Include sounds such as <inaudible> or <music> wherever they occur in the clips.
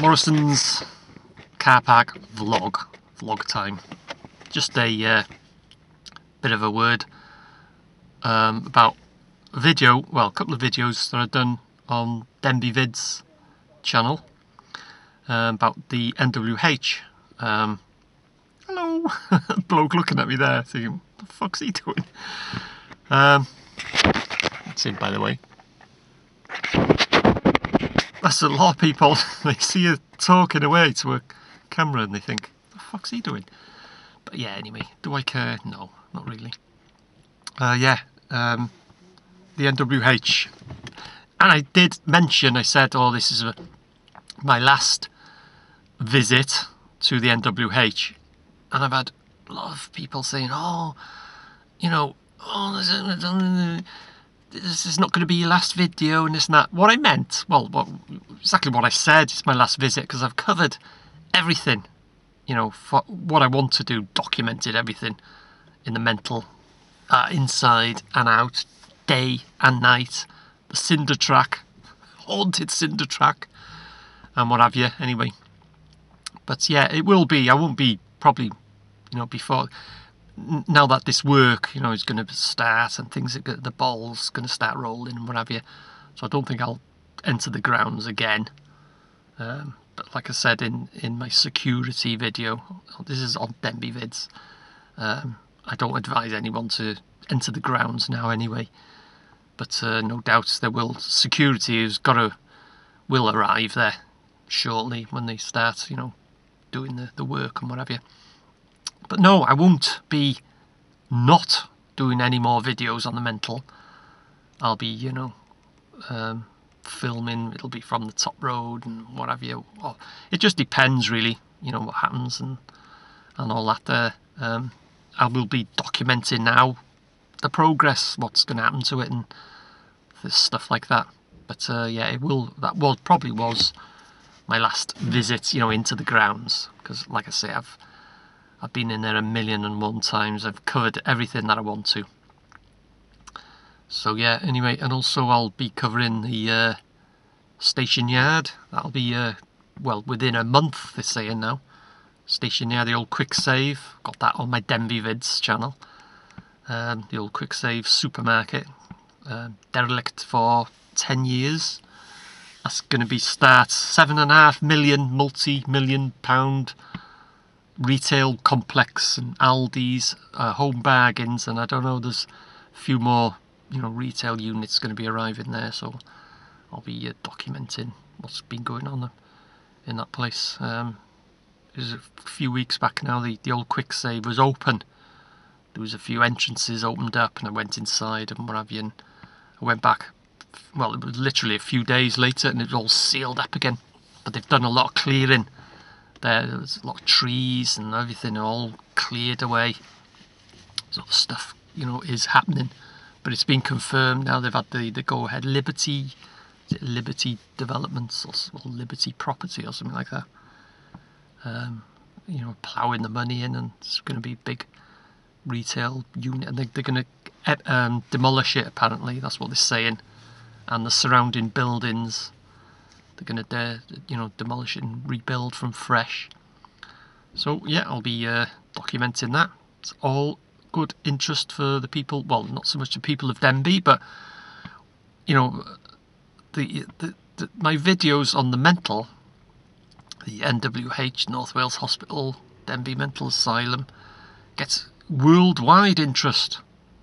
Morrison's car park vlog, vlog time. Just a uh, bit of a word um, about a video, well, a couple of videos that I've done on Denbigh Vids channel um, about the NWH. Um, hello, <laughs> bloke looking at me there, thinking, what the fuck's he doing? Um, that's him, by the way that's a lot of people. <laughs> they see you talking away to a camera and they think, the fuck's he doing? But yeah, anyway, do I care? No, not really. Uh, yeah, um, the NWH. And I did mention, I said, oh, this is a, my last visit to the NWH. And I've had a lot of people saying, oh, you know, oh, this is not going to be your last video and this and that. What I meant, well, what, exactly what I said, it's my last visit because I've covered everything, you know, what I want to do, documented everything in the mental, uh, inside and out, day and night, the cinder track, <laughs> haunted cinder track, and what have you, anyway. But yeah, it will be, I won't be probably, you know, before now that this work, you know, is going to start and things, are, the ball's going to start rolling and what have you. So I don't think I'll enter the grounds again. Um, but like I said in, in my security video, this is on Denbigh Vids, um, I don't advise anyone to enter the grounds now anyway. But uh, no doubt there will, security has got to, will arrive there shortly when they start, you know, doing the, the work and what have you. But no, I won't be not doing any more videos on the mental. I'll be, you know, um, filming. It'll be from the top road and what have you. Or it just depends, really. You know what happens and and all that. There, um, I will be documenting now the progress, what's going to happen to it, and this stuff like that. But uh, yeah, it will. That was probably was my last visit, you know, into the grounds because, like I say, I've I've been in there a million and one times. I've covered everything that I want to. So yeah, anyway, and also I'll be covering the uh, station yard. That'll be, uh, well, within a month, they're saying now. Station yard, the old Kwik Save. Got that on my Denbigh Vids channel. Um, the old Kwik Save supermarket. Uh, derelict for 10 years. That's going to be start seven and a half million, multi-million pound retail complex and Aldi's, uh, Home Bargains, and I don't know, there's a few more, you know, retail units going to be arriving there, so I'll be uh, documenting what's been going on in that place. Um, it was a few weeks back now, the, the old Kwik Save was open. There was a few entrances opened up and I went inside and what have you, and I went back, well, it was literally a few days later and it was all sealed up again. But they've done a lot of clearing there. There's a lot of trees and everything all cleared away. So stuff, you know, is happening. But it's been confirmed now. They've had the, the go-ahead Liberty, Liberty Developments or, or, Liberty Property or something like that. Um, you know, ploughing the money in, and it's going to be big retail unit, and they, they're going to um, demolish it. Apparently, that's what they're saying, and the surrounding buildings they're going to, you know, demolish it and rebuild from fresh. So yeah, I'll be uh, documenting that. It's all good interest for the people. Well, not so much the people of Denbigh, but you know, the, the, the my videos on the mental, the NWH North Wales Hospital, Denbigh Mental Asylum, gets worldwide interest.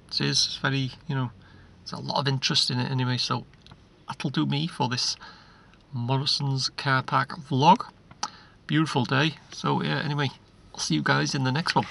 It is very, you know, there's a lot of interest in it anyway. So that'll do me for this Morrison's car park vlog. Beautiful day. So yeah, anyway, I'll see you guys in the next one.